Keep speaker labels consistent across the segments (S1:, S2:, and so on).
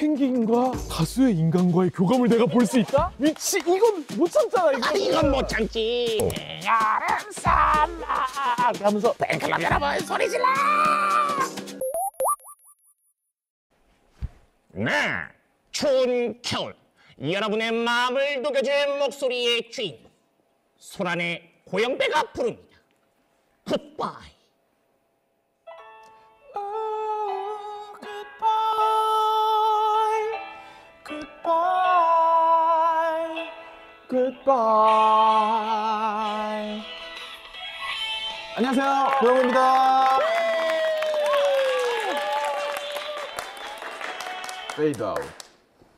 S1: 펭귄과 다수의 인간과의 교감을 내가 볼 수 있다? 미치 이건 못 참잖아 이거.
S2: 이건 못 참지. 여름 쌈마
S1: 하면서
S2: 팬클럽 여러분 소리 질러. 네, 추운 겨울 여러분의 마음을 녹여줄 목소리의 주인 소란의 고영배가 부릅니다. 굿바이.
S1: Goodbye. 안녕하세요, 고영배입니다. 페이드 아웃.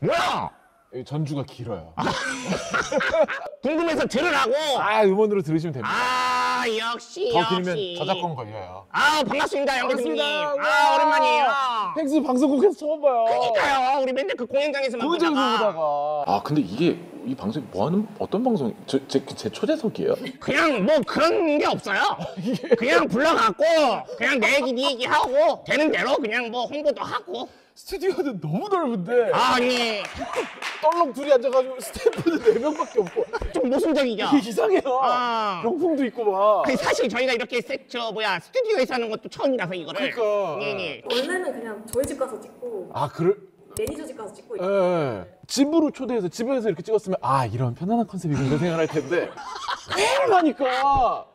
S2: 뭐야?
S1: 이 전주가 길어요.
S2: 궁금해서 들으라고.
S1: 아, 음원으로 들으시면 됩니다.
S2: 아 역시
S1: 더
S2: 역시.
S1: 길면 저작권 걸려요.
S2: 아 반갑습니다 영 대표님.
S1: 반갑습니다.
S2: 아 오랜만이에요.
S1: 펭수 방송국에서 처음 봐요.
S2: 그러니까요. 우리 맨날 그 공연장에서만
S1: 공연장에서
S2: 보다가
S1: 보다가. 아, 근데 이게 이 방송이 뭐 하는 어떤 방송? 저, 제, 제 초대석이에요?
S2: 그냥 뭐 그런 게 없어요. 그냥 불러갖고 그냥 내 얘기 네 얘기 하고 되는 대로 그냥 뭐 홍보도 하고.
S1: 스튜디오는 너무 넓은데
S2: 아니
S1: 떨렁 둘이 앉아가지고 스태프는 네 명밖에 없고
S2: 좀 모순적이죠.
S1: 이게 이상해요.
S2: 아.
S1: 병풍도 있고 막.
S2: 그 사실 저희가 이렇게 세, 저 뭐야 스튜디오에서 하는 것도 처음이라서 이거를.
S1: 그러니까.
S2: 네 네.
S3: 원래는 그냥 저희 집 가서 찍고
S1: 아 그래?
S3: 매니저 집 가서 찍고
S1: 예, 예. 집으로 초대해서 집에서 이렇게 찍었으면 아 이런 편안한 컨셉이고 이런 생각을 할 텐데 매일 가니까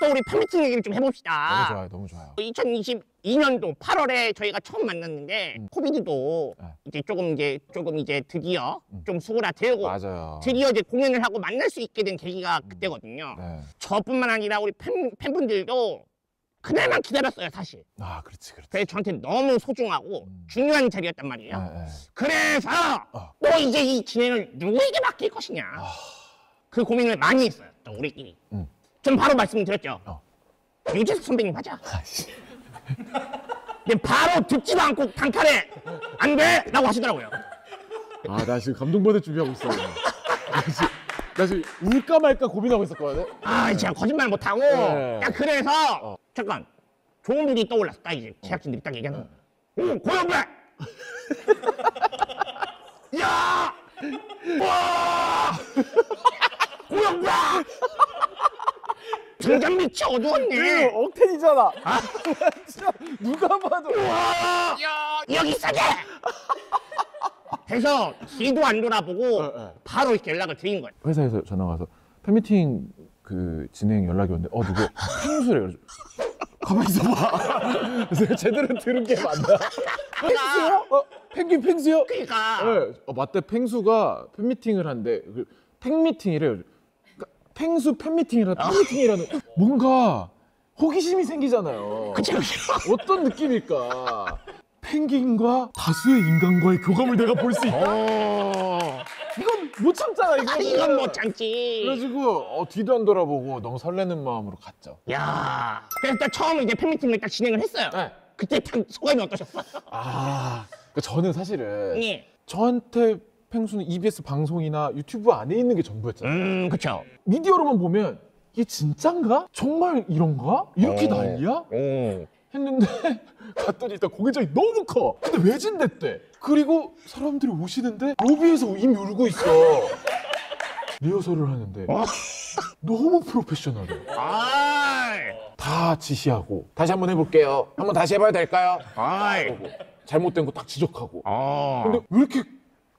S2: 또 우리 팬미팅 얘기를 좀 해봅시다.
S1: 좋아요 너무 좋아요
S2: 2022년도 8월에 저희가 처음 만났는데
S1: 음.
S2: 코비드도
S1: 네.
S2: 이제 조금 이제 조금 이제 드디어 좀 수그라들고
S1: 맞아요
S2: 드디어 이제 공연을 하고 만날 수 있게 된 계기가 그때거든요.
S1: 네.
S2: 저뿐만 아니라 우리 팬, 팬분들도 그날만 기다렸어요, 사실.
S1: 아 그렇지 그렇지
S2: 그래서 저한테 너무 소중하고
S1: 음.
S2: 중요한 자리였단 말이에요.
S1: 네, 네.
S2: 그래서
S1: 어.
S2: 또 이제 이 진행을 누구에게 맡길 것이냐. 그 고민을 많이 했어요, 또 우리끼리.
S1: 음.
S2: 전 바로 말씀드렸죠.
S1: 어.
S2: 유재석 선배님 하자.
S1: 아이씨.
S2: 근데 바로 듣지도 않고 단칼에 안 돼! 라고 하시더라고요.
S1: 아나 지금 감동받을 준비하고 있어 나 지금, 나 지금 울까 말까 고민하고 있었거든
S2: 아, 제가 거짓말 못하고.
S1: 네.
S2: 딱 그래서,
S1: 어.
S2: 잠깐. 좋은 분이 떠올랐어. 딱 이제 제작진들이 딱 얘기하는 거. 오, 고영배! 야! 와! 고영배! 등장 밑이 어두웠네.
S1: 이거 억텐이잖아 진짜 누가 봐도
S2: 와! 여기 있어게! 해서 뒤도 안 돌아보고
S1: 어, 어.
S2: 바로 이렇게 연락을 드린 거예요.
S1: 회사에서 전화가 와서 팬미팅 그 진행 연락이 왔는데 어 누구 펭수래 그래서 가만히 있어봐 그래서 제대로 들은 게 맞나 펭수요? 어 펭귄 펭수요?
S2: 그러니까
S1: 네. 어, 맞대 펭수가 팬미팅을 한대 그 팬미팅이래요 그러니까 펭수 팬미팅이라 팬미팅이라는 뭔가 호기심이 생기잖아요
S2: 그치 그치.
S1: 어떤 느낌일까 펭귄과 다수의 인간과의 교감을 내가 볼 수 있다
S2: 오.
S1: 이건 못 참잖아 이거
S2: 아, 이건 못 참지.
S1: 그래가지고 어, 뒤도 안 돌아보고 너무 설레는 마음으로 갔죠.
S2: 야. 그래서 딱 처음 이제 팬미팅을 딱 진행을 했어요.
S1: 네.
S2: 그때 딱 소감이 어떠셨어요?
S1: 아, 그러니까 저는 사실은
S2: 예.
S1: 저한테 펭수는 EBS 방송이나 유튜브 안에 있는 게 전부였잖아요.
S2: 음, 그쵸.
S1: 미디어로만 보면 이게 진짠가? 정말 이런가? 이렇게
S2: 어.
S1: 난리야?
S2: 오.
S1: 했는데 갔더니 일단 공연장이 너무 커. 근데 왜 진댔대? 그리고 사람들이 오시는데 로비에서 이미 울고 있어. 리허설을 하는데
S2: 어?
S1: 너무 프로페셔널해.
S2: 아이.
S1: 다 지시하고 다시 한번 해볼게요. 한번 다시 해봐야 될까요?
S2: 아이.
S1: 하고 잘못된 거 딱 지적하고.
S2: 어.
S1: 근데 왜 이렇게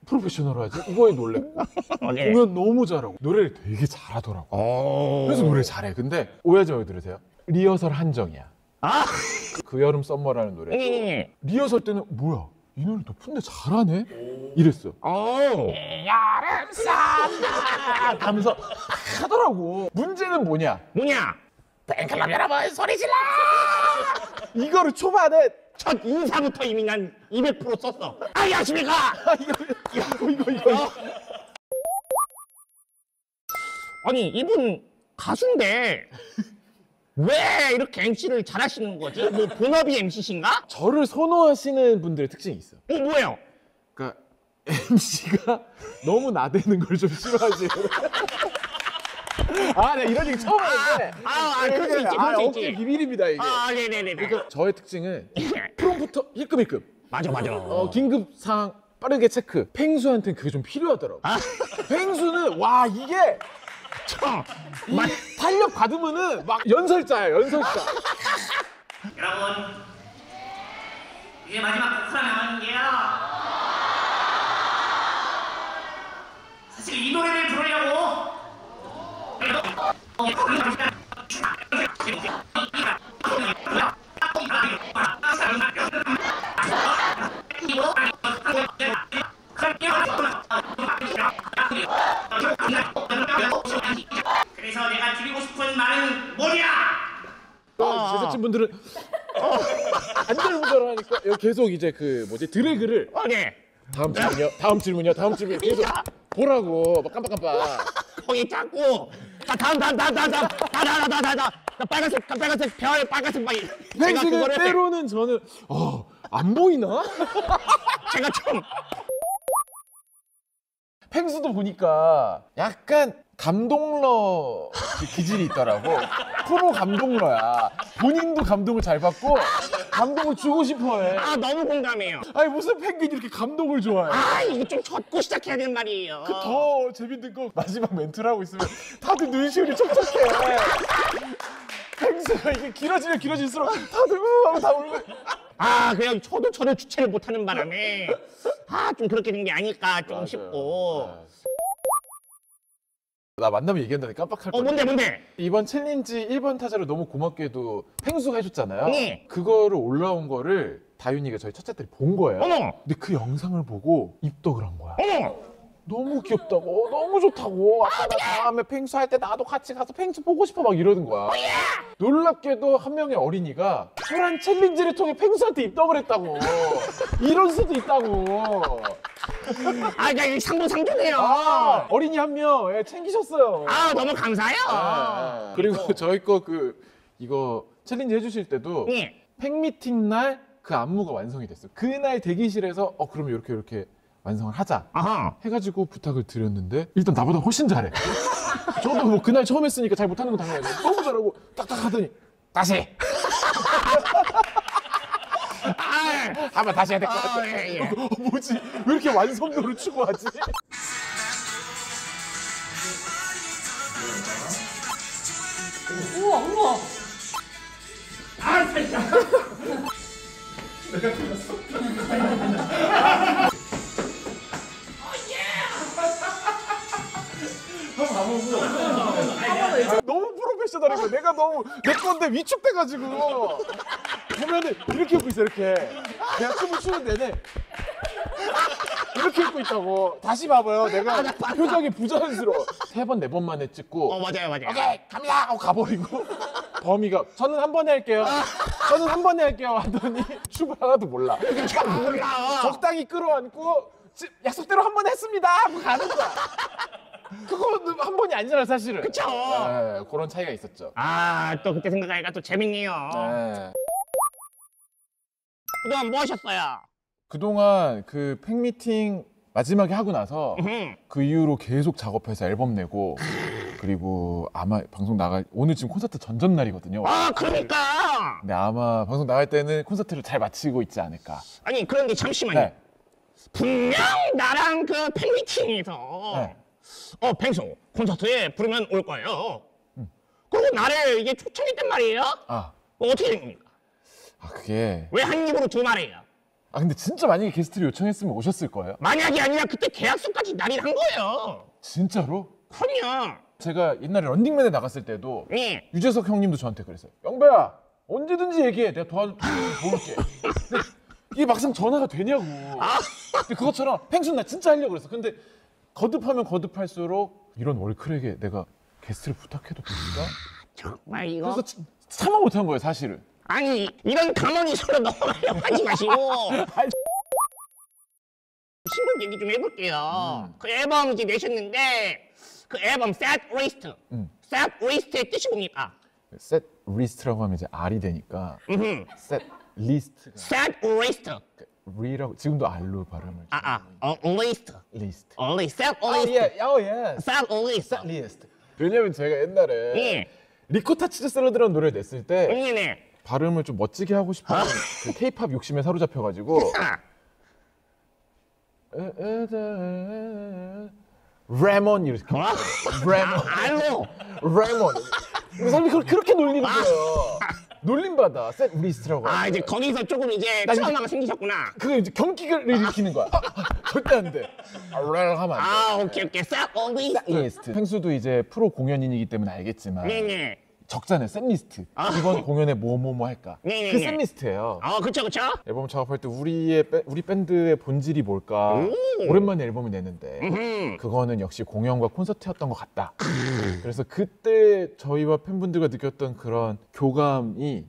S1: 프로페셔널하지? 이거에 놀랬고
S2: 네.
S1: 공연 너무 잘하고 노래를 되게 잘하더라고.
S2: 어.
S1: 그래서 노래 잘해. 근데 오해하지 말고 들으세요. 리허설 한정이야.
S2: 아.
S1: 그 여름 썸머라는 노래.
S2: 예.
S1: 리허설 때는 뭐야? 이 노래 높은데 잘하네? 이랬어.
S2: 오.
S1: 여름 썸머 하면서 하더라고. 문제는 뭐냐?
S2: 뭐냐? 팬클럽 여러분 소리 질러!
S1: 이거를 초반에
S2: 첫 인사부터 이미 난 200% 썼어. 아, 안녕하십니까?
S1: 아, 이거 이거 이거 이거.
S2: 아니 이분 가수인데 왜 이렇게 MC를 잘하시는 거지? 뭐 본업이 MC신가?
S1: 저를 선호하시는 분들의 특징이 있어.
S2: 어 뭐예요?
S1: 그러니까 MC가 너무 나대는 걸 좀 싫어하시는. 아, 나 이런 얘기 처음 하는데.
S2: 아, 아, 그럴 수 있지,
S1: 아,
S2: 그럴 수
S1: 억지
S2: 있지.
S1: 비밀입니다 이게.
S2: 아 네네네.
S1: 그러니까 저의 특징은 프롬부터 힐끔힐끔.
S2: 맞아 맞아.
S1: 어, 긴급 상황 빠르게 체크. 펭수한테는 그게 좀 필요하더라고.
S2: 아.
S1: 펭수는 와 이게
S2: 참.
S1: 이 탄력 받으면은 막 연설자야 연설자.
S4: 여러분 이제 마지막 곡 하나 남았는데요 사실 이 노래를 부르려고
S1: 분들은 어, 안절부절 하니까 여기 계속 이제 그 뭐지 드래그를
S2: 어, 네.
S1: 다음 질문이요 다음 질문이요 다음 질문 계속 보라고 막 깜빡깜빡.
S2: 거기 자꾸 자 다음 다음 다음 다음 다음 다다다다다다 다다 빨간색 다 빨간색 별 빨간색 막 이- 제가
S1: 펭수는
S2: 그거를
S1: 때로는 저는 어안 보이나?
S2: 제가 좀
S1: 펭수도 보니까 약간 감동러 그 기질이 있더라고. 프로 감동러야. 본인도 감동을 잘 받고 감동을 주고 싶어해.
S2: 아 너무 공감해요.
S1: 아니 무슨 펭귄이 이렇게 감동을 좋아해?
S2: 아 이거 좀 젖고 시작해야 되는 말이에요.
S1: 더 재밌는 거 마지막 멘트를 하고 있으면 다들 눈시울이 촉촉해. 펭수가 이게 길어지면 길어질수록 다들 으 하고 다 울고.
S2: 아 그냥 저도 저를 주체를 못하는 바람에 아 좀 그렇게 된 게 아닐까 좀 싶고.
S1: 나 만나면 얘기한다니 깜빡할
S2: 어
S1: 뻔.
S2: 뭔데 뭔데?
S1: 이번 challenge 1번 타자를 너무 고맙게도 펭수가 해줬잖아요.
S2: 네.
S1: 그거를 올라온 거를 다윤이가 저희 첫째 딸이 본 거예요.
S2: 어머
S1: 근데 그 영상을 보고 입덕을 한 거야.
S2: 어머
S1: 너무 귀엽다고, 어, 너무 좋다고. 아빠 나 다음에 펭수 할 때 나도 같이 가서 펭수 보고 싶어 막 이러는 거야. 놀랍게도 한 명의 어린이가 소란 challenge를 통해 펭수한테 입덕을 했다고. 이럴 수도 있다고.
S2: 아 그냥 이 상부상조네요.
S1: 아, 어린이 한명 예, 챙기셨어요.
S2: 아 너무 감사해요.
S1: 아, 그리고 저희 거 그 이거 challenge 해주실 때도
S2: 예.
S1: 팬미팅 날 그 안무가 완성이 됐어요. 그날 대기실에서 어 그러면 이렇게 이렇게 완성을 하자
S2: 아하.
S1: 해가지고 부탁을 드렸는데 일단 나보다 훨씬 잘해. 저도 뭐 그날 처음 했으니까 잘 못하는 건 당연하죠. 너무 잘하고 딱딱 하더니 다시 한번 다시 해야 될 것 같아.
S2: 아, 예, 예.
S1: 어, 뭐지? 왜 이렇게 완성도를 추구하지?
S3: 우와 우와.
S1: 너무 프로페셔널한 거야. 내가 너무 내 건데 위축돼가지고 보면은 이렇게 입고 있어 이렇게. 내가 춤을 추는 데는 이렇게 입고 있다고. 다시 봐봐요. 내가 표정이 부자연스러워. 세 번 네 번 만에 찍고
S2: 어 맞아요 맞아요.
S1: 오케이 갑니다 하고 가버리고 범이가 저는 한 번에 할게요. 저는 한 번에 할게요 하더니 춤을 하나도 몰라.
S2: 몰라.
S1: 적당히 끌어안고 지- 약속대로 한 번 했습니다 하고 가는 거야. 그거는 한 번이 아니잖아 사실은.
S2: 그쵸.
S1: 네, 그런 차이가 있었죠.
S2: 아또 그때 생각하니까 또 재밌네요.
S1: 네.
S2: 그동안 뭐 하셨어요?
S1: 그동안 그 팬미팅 마지막에 하고 나서
S2: 음.
S1: 그 이후로 계속 작업해서 앨범 내고 그리고 아마 방송 나갈 오늘 지금 콘서트 전전 날이거든요.
S2: 아 그러니까.
S1: 근데 아마 방송 나갈 때는 콘서트를 잘 마치고 있지 않을까.
S2: 아니 그런데 잠시만요.
S1: 네.
S2: 분명 나랑 그 팬미팅에서
S1: 네.
S2: 어 펭수 콘서트에 부르면 올 거예요. 그리고 나를 이게 초청했단 말이에요.
S1: 아,
S2: 어, 어떻게 된 겁니까?
S1: 아 그게
S2: 왜 한 입으로 두 말이에요?
S1: 아 근데 진짜 만약에 게스트를 요청했으면 오셨을 거예요.
S2: 만약이 아니라 그때 계약서까지 날인 한 거예요.
S1: 진짜로?
S2: 그럼요.
S1: 제가 옛날에 런닝맨에 나갔을 때도
S2: 예.
S1: 유재석 형님도 저한테 그랬어요. 영배야 언제든지 얘기해. 내가 도와줄 도울게. 근데 이게 막상 전화가 되냐고. 근데 그것처럼 펭수 나 진짜 하려고 그랬어. 근데 거듭하면 거듭할수록 이런 월클에게 내가 게스트를 부탁해도 될까?
S2: 정말 이거
S1: 그래서 참- 참아 못한 거예요 사실은.
S2: 아니 이런 감언이 서로 넘어가려고 하지 마시고. 신곡 얘기 좀 해볼게요. 그 앨범 이제 내셨는데 그 앨범 Set List,
S1: 음.
S2: Set List의 뜻이 뭡니까?
S1: set list라고 하면 이제 R이 되니까
S2: 음흠.
S1: set list가
S2: Set List.
S1: 리라고 지금도 R로 발음을.
S2: 아, 아, 어, list.
S1: 리스트.
S2: only set
S1: 아
S2: list.
S1: 예, 어 예.
S2: set list.
S1: 리스트. 왜냐면 제가 옛날에
S2: 예.
S1: 리코타 치즈 샐러드라는 노래를 냈을 때
S2: 네네.
S1: 발음을 좀 멋지게 하고 싶은 그 케이팝 욕심에 사로잡혀가지고. 레몬 이렇게.
S2: 뭐?
S1: 레몬.
S2: R로.
S1: 레몬. 그 사람이 그걸 그렇게 놀리는 거예요. 놀림받아. set list라고
S2: 아 이제 거기서 조금 이제
S1: 난
S2: 트라우마가 생기셨구나.
S1: 그게 이제 경기를 일으키는 거야. 절대 안돼. 레 하면 안돼.
S2: 아 오케이 오케이. 싹.
S1: 리스트. 펭수도 이제 프로 공연인이기 때문에 알겠지만
S2: 네네.
S1: 적잖아요 set list 이번 공연에 뭐 뭐 뭐 할까
S2: 네네네.
S1: 그 set list예요
S2: 어 그쵸 그쵸.
S1: 앨범 작업할 때 우리의 밴- 우리 밴드의 본질이 뭘까 오 랜만에 앨범을 내는데
S2: 음.
S1: 그거는 역시 공연과 콘서트였던 것 같다. 그래서 그때 저희와 팬분들과 느꼈던 그런 교감이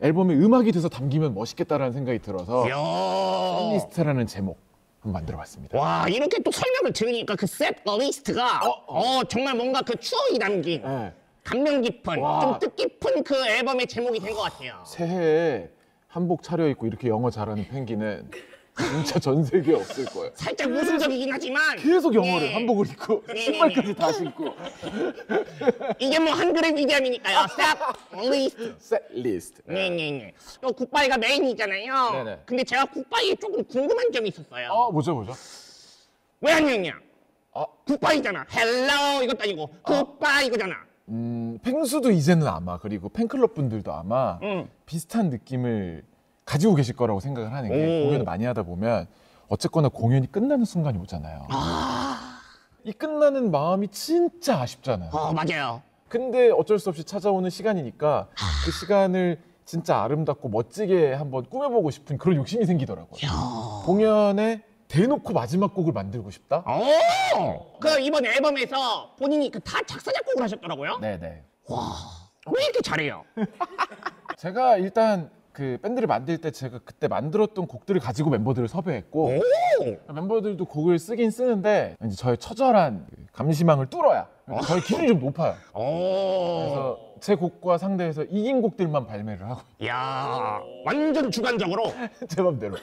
S1: 앨범에 음악이 돼서 담기면 멋있겠다라는 생각이 들어서
S2: 야.
S1: 리스트라는 제목 한번 만들어봤습니다.
S2: 와 이렇게 또 설명을 들으니까 그 set a list가 어, 정말 뭔가 그 추억이 담긴
S1: 네.
S2: 감명 깊은
S1: 와.
S2: 좀 뜻깊은 그 앨범의 제목이 된 것 같아요.
S1: 새해에 한복 차려입고 이렇게 영어 잘하는 펭귄은 진짜 전 세계에 없을 거예요.
S2: 살짝 모순적이긴 하지만
S1: 계속 영어를
S2: 네.
S1: 한복을 입고
S2: 네,
S1: 신발까지 다 신고
S2: 이게 뭐 한글의 위대함이니까요. 셋 어리스트.
S1: 셋 리스트.
S2: 네네네. 또 Goodbye가 메인이잖아요.
S1: 네네.
S2: 근데 제가 Goodbye에 조금 궁금한 점이 있었어요.
S1: 어 뭐죠 뭐죠?
S2: 왜 안녕이야?
S1: 아
S2: Goodbye잖아. Hello 이것도 아니고 Goodbye 이거잖아.
S1: 음, 펭수도 이제는 아마 그리고 팬클럽 분들도 아마
S2: 응.
S1: 비슷한 느낌을 가지고 계실 거라고 생각을 하는 게
S2: 오.
S1: 공연을 많이 하다 보면 어쨌거나 공연이 끝나는 순간이 오잖아요. 이 끝나는 마음이 진짜 아쉽잖아요.
S2: 어 맞아요.
S1: 근데 어쩔 수 없이 찾아오는 시간이니까 그 시간을 진짜 아름답고 멋지게 한번 꾸며보고 싶은 그런 욕심이 생기더라고요.
S2: 야.
S1: 공연에 대놓고 마지막 곡을 만들고 싶다?
S2: 오. 그 이번 앨범에서 본인이 그 다 작사 작곡을 하셨더라고요.
S1: 네네.
S2: 왜 이렇게 잘해요?
S1: 제가 일단 그 밴드를 만들 때 제가 그때 만들었던 곡들을 가지고 멤버들을 섭외했고
S2: 오.
S1: 멤버들도 곡을 쓰긴 쓰는데 이제 저의 처절한 그 감시망을 뚫어야 저의 기준이 좀 높아요.
S2: 오.
S1: 그래서 제 곡과 상대해서 이긴 곡들만 발매를 하고
S2: 야. 완전 주관적으로.
S1: 제 맘대로.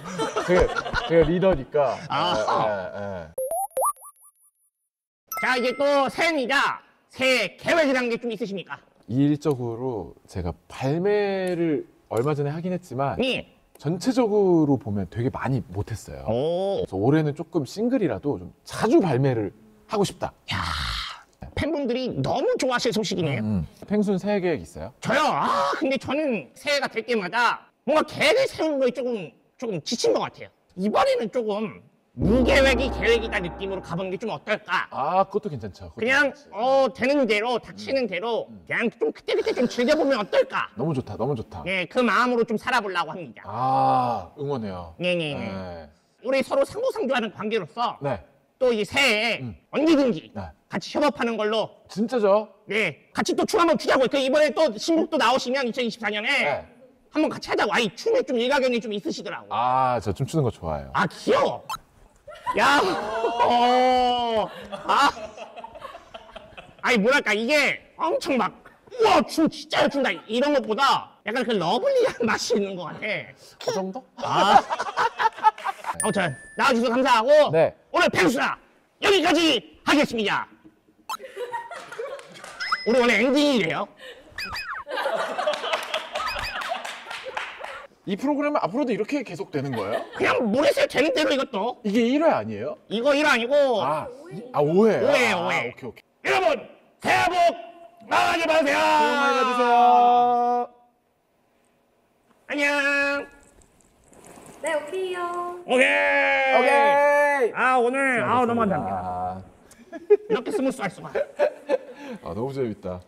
S1: 제가, 제가 리더니까.
S2: 아.
S1: 예, 예, 예.
S2: 자 이제 또 새해입니다. 새해 계획이라는 게 좀 있으십니까?
S1: 일적으로 제가 발매를 얼마 전에 하긴 했지만
S2: 네.
S1: 전체적으로 보면 되게 많이 못했어요.
S2: 오.
S1: 그래서 올해는 조금 싱글이라도 좀 자주 발매를 하고 싶다.
S2: 팬분들이 너무 좋아하실 소식이네요.
S1: 음. 펭순 새해 계획 있어요?
S2: 저요? 아, 근데 저는 새해가 될 때마다 뭔가 계획을 세우는 거에 조금, 조금 지친 것 같아요. 이번에는 조금 무계획이 계획이다 느낌으로 가보는 게 좀 어떨까?
S1: 아, 그것도 괜찮죠. 그것도
S2: 그냥,
S1: 괜찮지.
S2: 어, 되는 대로, 닥치는 대로, 그냥 좀 그때그때 좀 즐겨보면 어떨까?
S1: 너무 좋다, 너무 좋다.
S2: 예, 그 마음으로 좀 살아보려고 합니다.
S1: 아, 응원해요.
S2: 네네.
S1: 네.
S2: 우리 서로 상부상조하는 관계로서
S1: 네,
S2: 또 이 새해에 언제든지
S1: 네.
S2: 같이 협업하는 걸로
S1: 진짜죠?
S2: 네, 같이 또 춤 한번 추자고요. 그 이번에 또 신곡도 나오시면 2024년에
S1: 네.
S2: 한번 같이 하자고. 아이 춤에 좀 일가견이 좀 있으시더라고.
S1: 아, 저 춤추는 거 좋아해요.
S2: 아 귀여워. 야, 어, 아, 아니 뭐랄까 이게 엄청 막 우와 춤 진짜 잘 춘다 이런 것보다 약간 그 러블리한 맛이 있는 것 같아.
S1: 그 정도?
S2: 아, 아무튼 나와주셔서 감사하고
S1: 네.
S2: 오늘 펭수야 여기까지 하겠습니다. 우리 오늘 엔딩이래요.
S1: 이 프로그램은 앞으로도 이렇게 계속 되는 거예요?
S2: 그냥 모르겠어요 되는 대로 이것도
S1: 이게 1회 아니에요?
S2: 이거 일 아니고
S1: 아, 아 5회.
S2: 오해예요,
S1: 아,
S2: 오해.
S1: 오케이, 오케이.
S2: 여러분 새해 복 많이 받으세요.
S1: 새해 복 많이 받으세요.
S2: 안녕.
S3: 네, 오케이요.
S2: 오케이.
S1: 오케이.
S2: 아 오늘 아 너무 감사합니다.
S1: 아,
S2: 이렇게 스무스 할 수가.
S1: 아, 너무 재밌다.